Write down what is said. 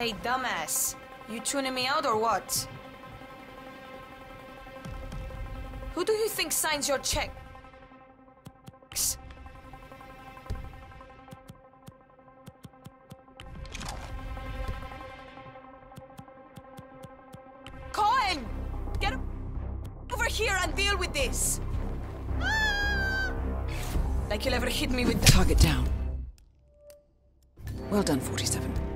Hey, dumbass. You tuning me out or what? Who do you think signs your check? Cohen! Get over here and deal with this! Like you'll ever hit me with Target down. Well done, 47.